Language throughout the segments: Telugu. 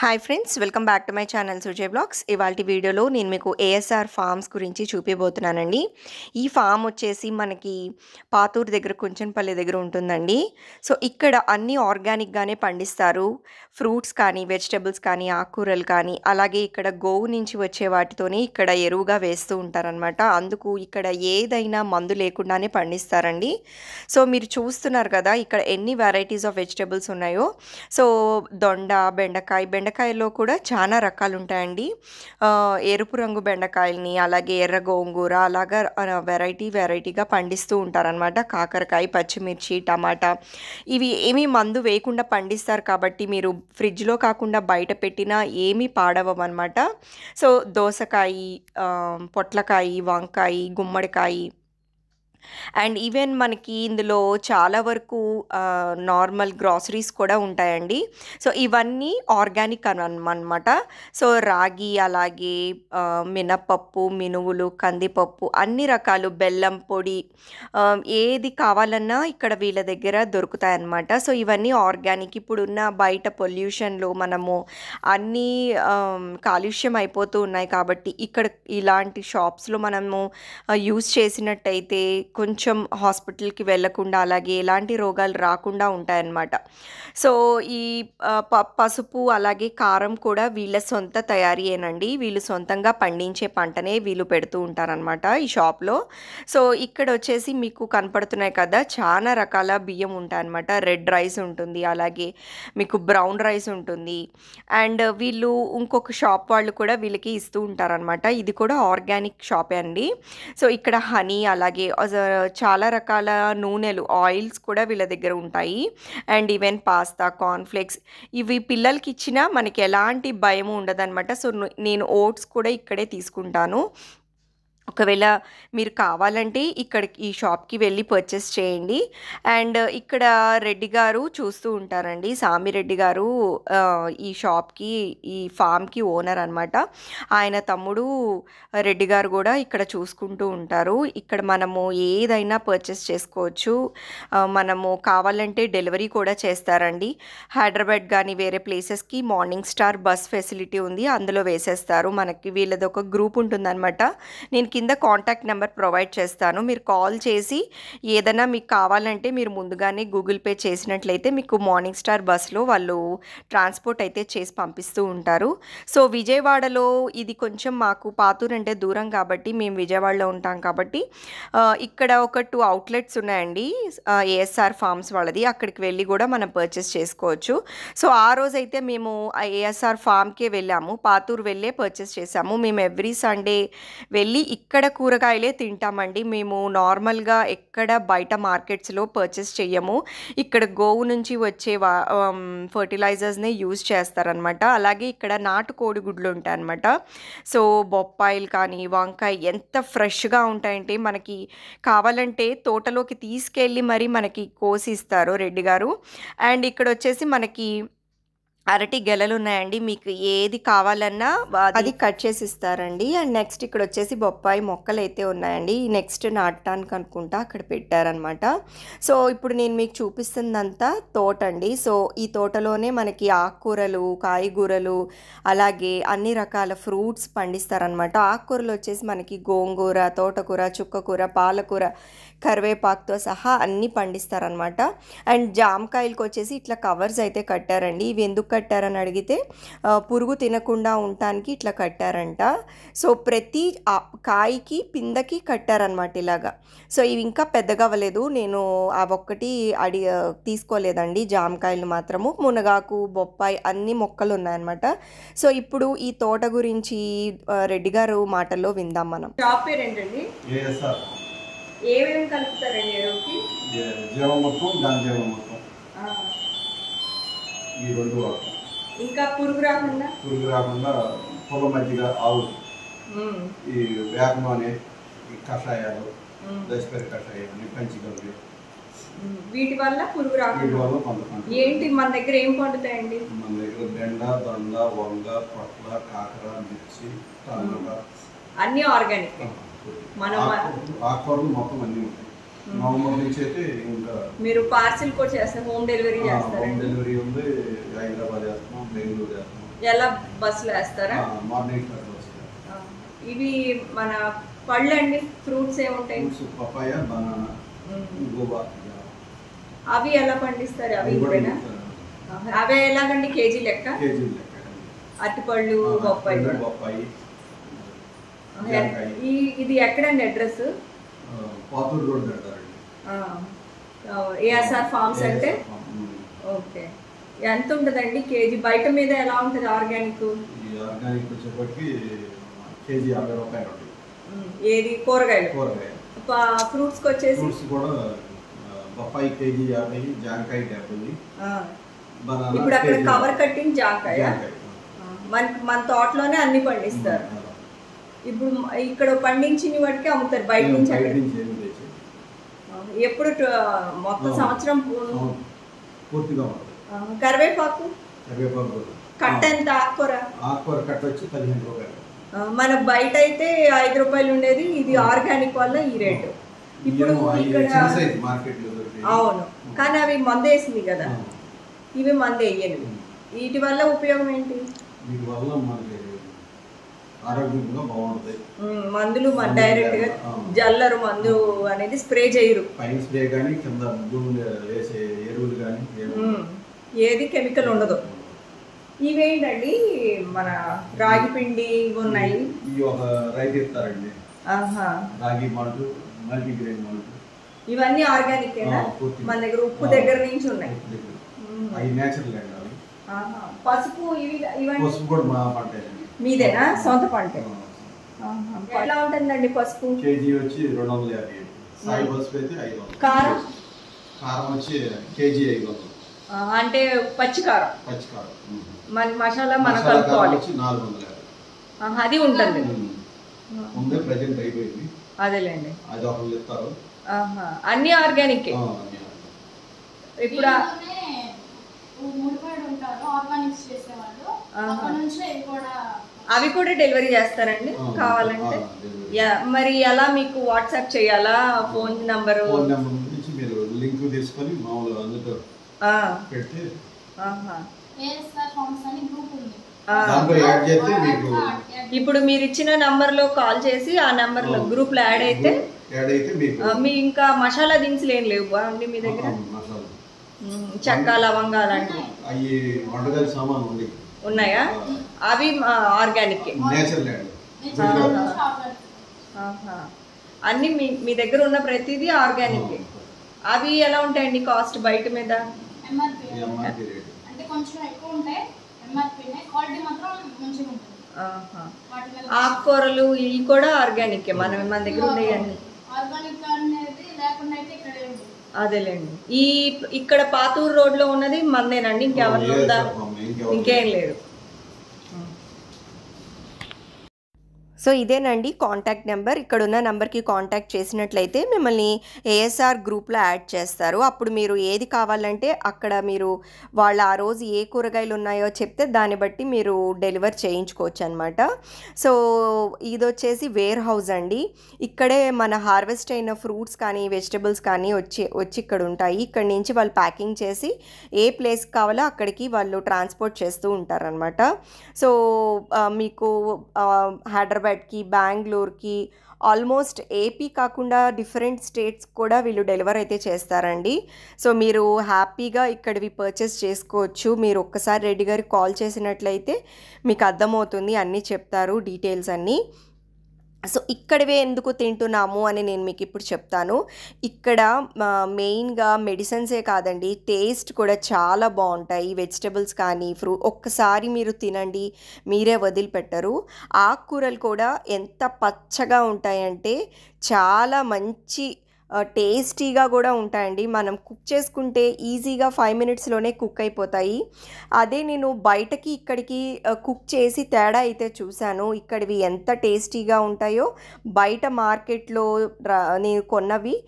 Hi friends welcome back to my channel Sujay blogs ఇవాళ వీడియోలో నేను మీకు ఏఎస్ఆర్ ఫార్మ్స్ గురించి చూపిబోతున్నానండి. ఈ ఫామ్ వచ్చేసి మనకి పాతూరు దగ్గర కుంచన్పల్లి దగ్గర ఉంటుందండి. సో ఇక్కడ అన్ని ఆర్గానిక్గానే పండిస్తారు. ఫ్రూట్స్ కానీ వెజిటబుల్స్ కానీ ఆకుకూరలు కానీ అలాగే ఇక్కడ గోవు నుంచి వచ్చే వాటితోనే ఇక్కడ ఎరువుగా వేస్తూ ఉంటారనమాట అందుకు ఇక్కడ ఏదైనా మందు లేకుండానే పండిస్తారండి. సో మీరు చూస్తున్నారు కదా ఇక్కడ ఎన్ని వెరైటీస్ ఆఫ్ వెజిటబుల్స్ ఉన్నాయో. సో దొండ బెండకాయ బెండ బెండకాయలో కూడా చాలా రకాలు ఉంటాయండి ఎరుపు రంగు బెండకాయలని అలాగే ఎర్ర గోంగూర అలాగా వెరైటీ వెరైటీగా పండిస్తూ ఉంటారనమాట కాకరకాయ పచ్చిమిర్చి టమాటా. ఇవి ఏమీ మందు వేయకుండా పండిస్తారు కాబట్టి మీరు ఫ్రిడ్జ్లో కాకుండా బయట పెట్టినా ఏమీ పాడవన్నమాట సో దోసకాయ పొట్లకాయ వంకాయ గుమ్మడికాయ అండ్ ఈవెన్ మనకి ఇందులో చాలా వరకు నార్మల్ గ్రాసరీస్ కూడా ఉంటాయండి. సో ఇవన్నీ ఆర్గానిక్ అనమాట సో రాగి అలాగే మినపప్పు మినువులు కందిపప్పు అన్ని రకాలు బెల్లం పొడి ఏది కావాలన్నా ఇక్కడ వీళ్ళ దగ్గర దొరుకుతాయన్నమాట. సో ఇవన్నీ ఆర్గానిక్. ఇప్పుడున్న బయట పొల్యూషన్లో మనము అన్నీ కాలుష్యం అయిపోతూ ఉన్నాయి కాబట్టి ఇక్కడ ఇలాంటి షాప్స్లో మనము యూస్ చేసినట్టయితే కొంచెం హాస్పిటల్కి వెళ్ళకుండా అలాగే ఎలాంటి రోగాలు రాకుండా ఉంటాయన్నమాట. సో ఈ ప పసుపు అలాగే కారం కూడా వీళ్ళ సొంత తయారీయేనండి. వీళ్ళు సొంతంగా పండించే పంటనే వీళ్ళు పెడుతూ ఉంటారనమాట ఈ షాప్లో. సో ఇక్కడ వచ్చేసి మీకు కనపడుతున్నాయి కదా చాలా రకాల బియ్యం ఉంటాయన్నమాట. రెడ్ రైస్ ఉంటుంది అలాగే మీకు బ్రౌన్ రైస్ ఉంటుంది. అండ్ వీళ్ళు ఇంకొక షాప్ వాళ్ళు కూడా వీళ్ళకి ఇస్తూ ఉంటారనమాట ఇది కూడా ఆర్గానిక్ షాపే అండి. సో ఇక్కడ హనీ అలాగే చాలా రకాల నూనెలు ఆయిల్స్ కూడా వీళ్ళ దగ్గర ఉంటాయి. అండ్ ఈవెన్ పాస్తా కార్న్ఫ్లేక్స్ ఇవి పిల్లలకి ఇచ్చినా మనకి ఎలాంటి భయం ఉండదన్నమాట. సో నేను ఓట్స్ కూడా ఇక్కడే తీసుకుంటాను. ఒకవేళ మీరు కావాలంటే ఇక్కడ ఈ షాప్కి వెళ్ళి పర్చేస్ చేయండి. అండ్ ఇక్కడ రెడ్డి గారు చూస్తూ ఉంటారండి. సామిరెడ్డి గారు ఈ షాప్కి ఈ ఫామ్కి ఓనర్ అనమాట ఆయన తమ్ముడు రెడ్డి గారు కూడా ఇక్కడ చూసుకుంటూ ఉంటారు. ఇక్కడ మనము ఏదైనా పర్చేస్ చేసుకోవచ్చు. మనము కావాలంటే డెలివరీ కూడా చేస్తారండి. హైదరాబాద్ కానీ వేరే ప్లేసెస్కి మార్నింగ్ స్టార్ బస్ ఫెసిలిటీ ఉంది. అందులో వేసేస్తారు. మనకి వీళ్ళది ఒక గ్రూప్ ఉంటుందన్నమాట. నేను కింద కాంటాక్ట్ నెంబర్ ప్రొవైడ్ చేస్తాను. మీరు కాల్ చేసి ఏదైనా మీకు కావాలంటే మీరు ముందుగానే గూగుల్ పే చేసినట్లయితే మీకు మార్నింగ్ స్టార్ బస్సులో వాళ్ళు ట్రాన్స్పోర్ట్ అయితే చేసి పంపిస్తూ ఉంటారు. సో విజయవాడలో ఇది కొంచెం మాకు పాతూరు అంటే దూరం కాబట్టి మేము విజయవాడలో ఉంటాం కాబట్టి ఇక్కడ ఒక టూ అవుట్లెట్స్ ఉన్నాయండి. ఏఎస్ఆర్ ఫార్మ్స్ వాళ్ళది. అక్కడికి వెళ్ళి కూడా మనం పర్చేస్ చేసుకోవచ్చు. సో ఆ రోజైతే మేము ఆ ఏఎస్ఆర్ ఫామ్కే వెళ్ళాము. పాతూరు వెళ్ళే పర్చేస్ చేసాము మేము ఎవ్రీ సండే వెళ్ళి ఇక్కడ కూరగాయలే తింటామండి. మేము నార్మల్గా ఎక్కడ బయట మార్కెట్స్లో పర్చేస్ చెయ్యము. ఇక్కడ గోవు నుంచి వచ్చే వా ఫర్టిలైజర్స్నే యూజ్ చేస్తారనమాట. అలాగే ఇక్కడ నాటు కోడిగుడ్లు ఉంటాయన్నమాట సో బొప్పాయిలు కానీ వంకాయ ఎంత ఫ్రెష్గా ఉంటాయంటే మనకి కావాలంటే తోటలోకి తీసుకెళ్ళి మరి మనకి కోసి ఇస్తారు రెడ్డి గారు. అండ్ ఇక్కడ వచ్చేసి మనకి అరటి గెలలు ఉన్నాయండి మీకు ఏది కావాలన్నా అది కట్ చేసి ఇస్తారండి. అండ్ నెక్స్ట్ ఇక్కడ వచ్చేసి బొప్పాయి మొక్కలు అయితే ఉన్నాయండి నెక్స్ట్ నాటడానికి అనుకుంటా అక్కడ పెట్టారనమాట. సో ఇప్పుడు నేను మీకు చూపిస్తుందంతా తోట అండి. సో ఈ తోటలోనే మనకి ఆకుకూరలు కాయగూరలు అలాగే అన్ని రకాల ఫ్రూట్స్ పండిస్తారనమాట. ఆకుకూరలు వచ్చేసి మనకి గోంగూర తోటకూర చుక్కకూర పాలకూర కరివేపాకుతో సహా అన్నీ పండిస్తారనమాట. అండ్ జామకాయలకు వచ్చేసి ఇట్లా కవర్స్ అయితే కట్టారండి. ఇవి ఎందుకు కట్టారని అడిగితే పురుగు తినకుండా ఉండటానికి ఇట్లా కట్టారంట. సో ప్రతి ఆ కాయకి పిందకి కట్టారనమాట ఇలాగా. సో ఇవి ఇంకా పెద్దగా అవ్వలేదు నేను ఆ ఒక్కటి అడి తీసుకోలేదండి. జామకాయలు మాత్రము మునగాకు బొప్పాయి అన్ని మొక్కలు ఉన్నాయన్నమాట సో ఇప్పుడు ఈ తోట గురించి రెడ్డి గారు మాటల్లో విందాం మనం. ఏంటండి? ఏమేమి కలుపుతారండి ఎరువుకి జీవం మొత్తం దాని జీవం మొత్తం. ఈ రెండు వాడతాం ఇంకా పురుగు రాకుండా? పురుగు రాకుండా పొల మజ్జిగ ఆవు. ఈ వేప నూనె ఈ కషాయాలు. దశపరి కషాయం అన్ని పంచిగలిగి మ్మ్. వీటి వల్ల పురుగు రాకుండా? ఏంటి? మన దగ్గర ఏం పండుతాయండి? మన దగ్గర బెండ దొండ వంగ పొట్ల కాకర మిర్చి టమాటా అన్ని ఆర్గానిక్. మనం- ఆకు- ఆకుకూరలు మొత్తం అన్నీ ఉంటాయి. నవంబర్ నుంచి అయితే ఇంకా మీరు పార్సిల్ కూడా చేస్తారు హోమ్ డెలివరీ హోమ్ చేస్తారండి డెలివరీ ఉంది హైదరాబాద్ చేస్తున్నాం బెంగళూరు చేస్తున్నాం. ఎలా బస్సులో వేస్తారా? మార్నింగ్ ఇవి మన పళ్ళు అండి ఫ్రూట్స్ ఏముంటాయి? Papaya banana. గోవా అవి ఎలా పండిస్తారు? అవి అవి కూడా. అవే ఎలాగండి? కేజీ లెక్క? అరటిపళ్ళు బొప్పాయి. ఇది ఎక్కడండి అడ్రస్ పాతూరు రోడ్ పెడతారండి. ఏఎస్ఆర్ ఫార్మ్స్ అంటే. ఓకే. ఎంత ఉంటుందండి కేజీ? బయట మీద ఎలా ఉంటుంది ఆర్గానిక్? ఈ ఆర్గానిక్ వచ్చేప్పటికి కేజీ యాభై రూపాయలు ఉంటుంది. ఏది? కూరగాయలు? కూరగాయ ఫ్రూట్స్కి వచ్చేసి? ఫ్రూట్స్ కూడా బొప్పాయి కేజీ యాభై జాంకాయ డెబ్బై. ఇప్పుడు అక్కడ కవర్ కట్టింగ్ జాంకాయ. మన మన తోటలోనే అన్ని పండిస్తారు. ఇప్పుడు ఇక్కడ పండించిన వాటికి అమ్ముతారు బయట నుంచి అక్కడ. ఎప్పుడు మొత్తం. సంవత్సరం. పూర్తిగా కరివేపాకు? కరివేపాకు. కట్ట ఎంత? ఆకుకూర? ఆకుకూర కట్ట వచ్చి పదిహేను రూపాయలు. మన బయట అయితే ఐదు రూపాయలు ఉండేది. ఇది ఆర్గానిక్ వల్ల ఈ రేటు. ఇప్పుడు ఇక్కడ. అవును. కానీ అవి మందేసింది కదా. ఆ. ఇవి మంది వేయనివి వీటి వల్ల ఉపయోగం ఏంటి? వల్ల ఆరోగ్యంగా బాగుంటుంది. మందులు డైరెక్ట్గా జల్లరు మందు అనేది స్ప్రే చేయరు. పైన స్ప్రే కానీ కింద వేసే ఎరువులు కానీ ఏది కెమికల్ ఉండదు. ఇవేంటండి మన రాగి పిండి ఇవి ఉన్నాయి. ఇవి ఒక రైతు ఇస్తారండి ఆహా. రాగి మాల్ట్ మల్టీగ్రెయిన్ మాల్ట్. ఇవన్నీ ఆర్గానిక్. మన దగ్గర ఉప్పు. దగ్గర నుంచి ఉన్నాయి. అవి నేచురల్. పసుపు ఇవి ఇవన్నీ? పసుపు కూడా మా పంట మీదేనా? సొంత పంట. ఎలా ఉంటుందండి పసుపు? కేజీ వచ్చి రెండు వందల యాభై. సాయి పసుపు అయితే ఐదు వందలు. కారం? కారం వచ్చి కేజీ ఐదు వందలు. ఆ, అంటే పచ్చి కారం పచ్చి కారం ఉమ్. మన మసాలా మనం కలుపుకోవాలి. వచ్చి నాలుగు వందల యాభై. ఆహా, అది ఉంటుంది. ఉమ్. ముందే ప్రజెంట్ అయిపోయింది. అదేలేండి. అది ఒకళ్ళు ఇస్తారు ఆహా. అన్ని ఆర్గానిక్. ఇప్పుడు ముడిపడి ఉంటారు ఆర్గానిక్స్ చేసేవాళ్ళు. ఆహా. అక్కడ నుంచి ఇవి కూడా అవి కూడా డెలివరీ చేస్తారండి కావాలంటే. మరి ఎలా మీకు వాట్సాప్ చేయాలా? Phone number? ఫోన్ నుంచి మీరు లింక్ తీసుకొని మామూలుగా అందులో ఇప్పుడు మీరు ఇచ్చిన నంబర్లో కాల్ చేసి ఆ నంబర్లో గ్రూప్లో యాడ్ అయితే యాడ్ అయితే మీకు ఆ, మీ ఇంకా మసాలా దినుసులు ఏం లేవు అండి మీ దగ్గర? చెక్క లవంగా అలాంటివి. అవి వంటగది సామాన్ ఉంది. ఉన్నాయా? అవి ఆర్గానిక్ అన్ని మీ మీ దగ్గర ఉన్న ప్రతిదీ ఆర్గానిక్ అవి ఎలా ఉంటాయండి కాస్ట్ బయట మీద? MRP MRP rate. అంటే కొంచెం ఎక్కువ ఉంటాయి. ఎంఆర్పీనే క్వాలిటీ మాత్రం మంచిగా ఉంటుంది. ఆహా. వాటి మీద ఆకుకూరలు ఇవి కూడా ఆర్గానిక్ మన మన దగ్గర ఉండేవన్నీ లేదు. అదేలేండి. ఈ ఇక్కడ పాతూరు రోడ్లో ఉన్నది మందేనండి ఇంకెవరిలో ఉందా? ఇంకేం లేదు. సో ఇదేనండి కాంటాక్ట్ నెంబర్. ఇక్కడ ఉన్న నెంబర్కి కాంటాక్ట్ చేసినట్లయితే మిమ్మల్ని ఏఎస్ఆర్ గ్రూప్లో యాడ్ చేస్తారు. అప్పుడు మీరు ఏది కావాలంటే అక్కడ మీరు వాళ్ళ ఆ రోజు ఏ కూరగాయలు ఉన్నాయో చెప్తే దాన్ని బట్టి మీరు డెలివర్ చేయించుకోవచ్చు అనమాట సో ఇది వచ్చేసి వేర్ హౌస్ అండి. ఇక్కడే మన హార్వెస్ట్ అయిన ఫ్రూట్స్ కానీ వెజిటబుల్స్ కానీ వచ్చి వచ్చి ఇక్కడ ఉంటాయి. ఇక్కడ నుంచి వాళ్ళు ప్యాకింగ్ చేసి ఏ ప్లేస్ కావాలో అక్కడికి వాళ్ళు ట్రాన్స్పోర్ట్ చేస్తూ ఉంటారనమాట. సో మీకు హైదరాబాద్ హైదరాబాద్కి బెంగళూరుకి ఆల్మోస్ట్ ఏపీ కాకుండా డిఫరెంట్ స్టేట్స్ కూడా వీళ్ళు డెలివర్ అయితే చేస్తారండి. సో మీరు హ్యాపీగా ఇక్కడివి పర్చేస్ చేసుకోవచ్చు. మీరు ఒక్కసారి రెడ్డి గారికి కాల్ చేసినట్లయితే మీకు అర్థమవుతుంది అన్నీ చెప్తారు డీటెయిల్స్ అన్నీ. సో ఇక్కడవే ఎందుకు తింటున్నాము అని నేను మీకు ఇప్పుడు చెప్తాను. ఇక్కడ మెయిన్గా మెడిసిన్సే కాదండి టేస్ట్ కూడా చాలా బాగుంటాయి. వెజిటబుల్స్ కానీ ఫ్రూ ఒక్కసారి మీరు తినండి మీరే వదిలిపెట్టరు. ఆకుకూరలు కూడా ఎంత పచ్చగా ఉంటాయంటే చాలా మంచి టేస్టీగా కూడా ఉంటాయండి. మనం కుక్ చేసుకుంటే ఈజీగా ఫైవ్ మినిట్స్లోనే కుక్ అయిపోతాయి. అదే నేను బయటకి ఇక్కడికి కుక్ చేసి తేడా అయితే చూశాను. ఇక్కడివి ఎంత టేస్టీగా ఉంటాయో బయట మార్కెట్లో రా- నేను కొన్నవి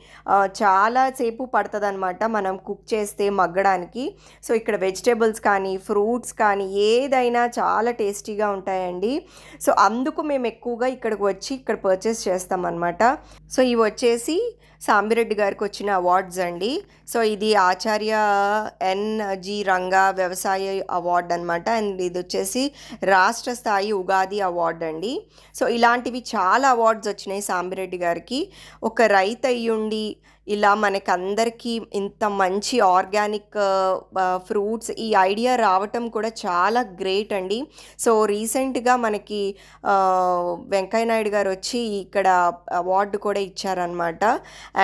చాలా సేపు పడుతుంది మనం కుక్ చేస్తే మగ్గడానికి. సో ఇక్కడ వెజిటేబుల్స్ కానీ ఫ్రూట్స్ కానీ ఏదైనా చాలా టేస్టీగా ఉంటాయండి. సో అందుకు మేము ఎక్కువగా ఇక్కడికి వచ్చి ఇక్కడ పర్చేస్ చేస్తామన్నమాట. సో ఇవి వచ్చేసి సాంబిరెడ్డి గారికి వచ్చిన అవార్డ్స్ అండి. సో ఇది ఆచార్య ఎన్జి రంగా వ్యవసాయ అవార్డ్ అనమాట అండ్ ఇది వచ్చేసి రాష్ట్ర స్థాయి ఉగాది అవార్డ్ అండి. సో ఇలాంటివి చాలా అవార్డ్స్ వచ్చినాయి సాంబిరెడ్డి గారికి. ఒక రైతు అయ్యుండి ఇలా మనకందరికీ ఇంత మంచి ఆర్గానిక్ ఫ్రూట్స్ ఈ ఐడియా రావటం కూడా చాలా గ్రేట్ అండి. సో రీసెంట్గా మనకి వెంకయ్య నాయుడు గారు వచ్చి ఇక్కడ అవార్డు కూడా ఇచ్చారనమాట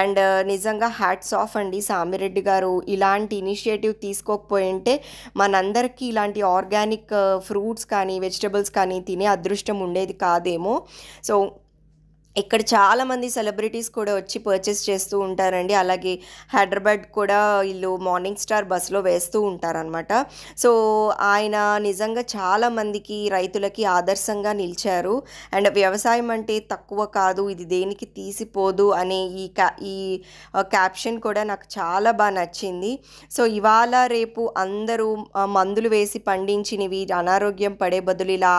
అండ్ నిజంగా హ్యాట్స్ ఆఫ్ అండి సామిరెడ్డి గారు. ఇలాంటి ఇనిషియేటివ్ తీసుకోకపోయి ఉంటే మనందరికీ ఇలాంటి ఆర్గానిక్ ఫ్రూట్స్ కానీ వెజిటబుల్స్ కానీ తినే అదృష్టం ఉండేది కాదేమో. సో ఇక్కడ చాలామంది సెలబ్రిటీస్ కూడా వచ్చి పర్చేస్ చేస్తూ ఉంటారండి. అలాగే హైదరాబాద్ కూడా వీళ్ళు మార్నింగ్ స్టార్ బస్సులో వేస్తూ ఉంటారనమాట సో ఆయన నిజంగా చాలామందికి రైతులకి ఆదర్శంగా నిలిచారు. అండ్ వ్యవసాయం అంటే తక్కువ కాదు ఇది దేనికి తీసిపోదు అనే ఈ క్యా ఈ క్యాప్షన్ కూడా నాకు చాలా బాగా నచ్చింది. సో ఇవాళ రేపు అందరూ మందులు వేసి పండించినవి అనారోగ్యం పడే బదులు ఇలా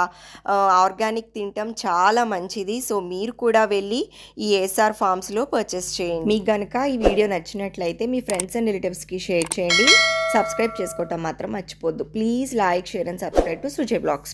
ఆర్గానిక్ తినటం చాలా మంచిది. సో మీరు కూడా వెళ్ళి ఈ ఏఎస్ఆర్ ఫార్మ్స్లో పర్చేస్ చేయండి. మీకు కనుక ఈ వీడియో నచ్చినట్లయితే మీ ఫ్రెండ్స్ అండ్ రిలేటివ్స్కి షేర్ చేయండి. సబ్స్క్రైబ్ చేసుకోవటం మాత్రం మర్చిపోద్దు please like share and subscribe to Sujay blogs